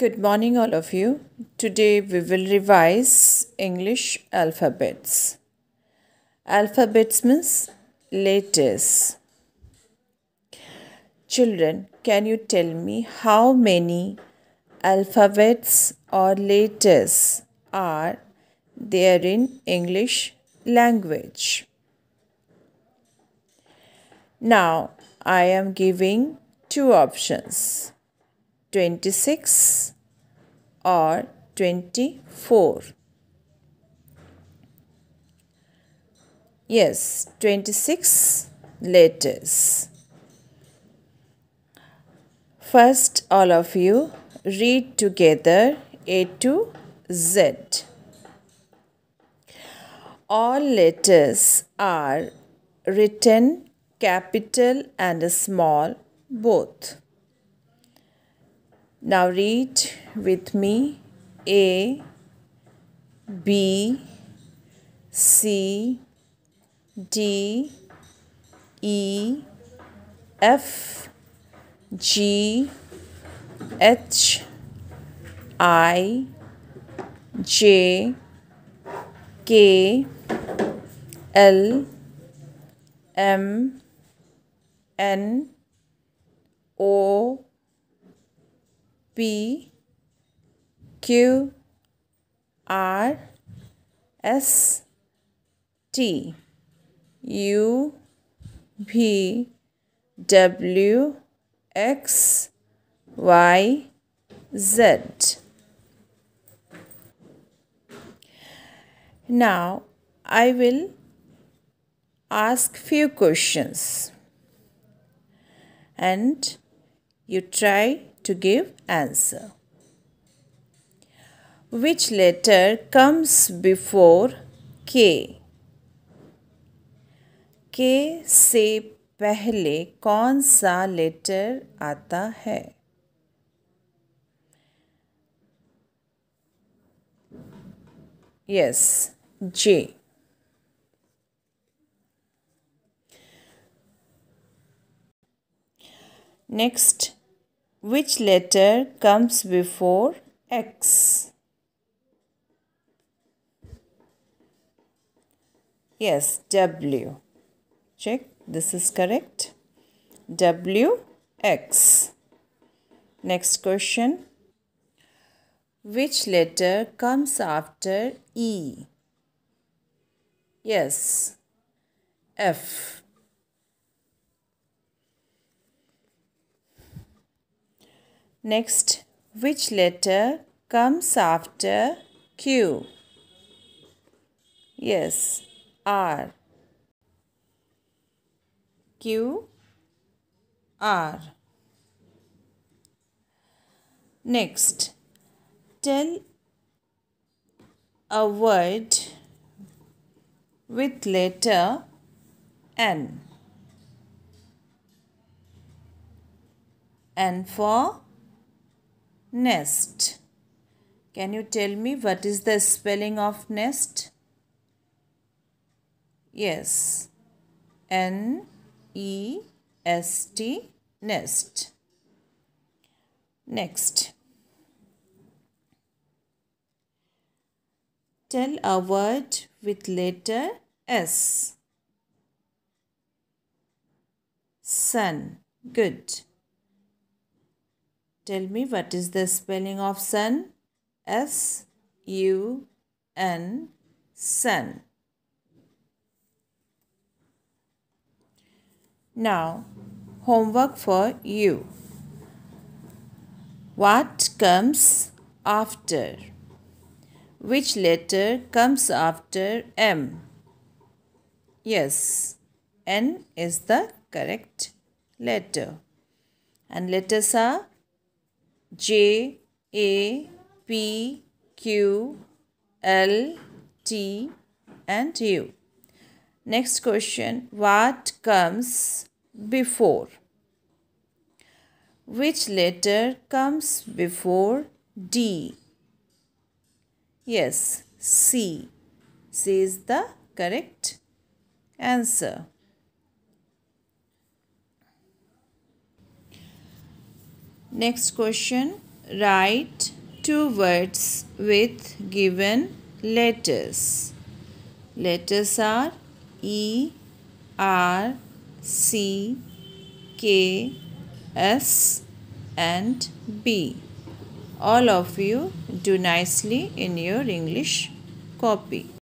Good morning, all of you. Today we will revise English alphabets. Alphabets means letters. Children, can you tell me how many alphabets or letters are there in English language? Now I am giving two options 26 or 24. Yes, 26 letters. First, all of you read together A to Z. All letters are written capital and small both. Now read with me A, B, C, D, E, F, G, H, I, J, K, L, M, N, O, P Q R S T U V W X Y Z. Now I will ask few questions and you try to give answer. Which letter comes before K? K से पहले कौन सा letter आता है yes J next which letter comes before X? Yes, W. Check, this is correct. W, X. Next question. Which letter comes after E? Yes, F. Next, which letter comes after Q? Yes, R. Q, R. Next, tell a word with letter N. N for Nest. Can you tell me what is the spelling of nest? Yes. N E S T nest. Next. Tell a word with letter S. Sun. Good. Tell me what is the spelling of sun? S U N sun. Now, homework for you. What comes after? Which letter comes after M? Yes, N is the correct letter. And letters are J A P Q L T and U. Next question What comes before? Which letter comes before D? Yes, C. C is the correct answer. Next question write two words with given letters. Letters are E, R, C, K, S and B. All of you do nicely in your English copy.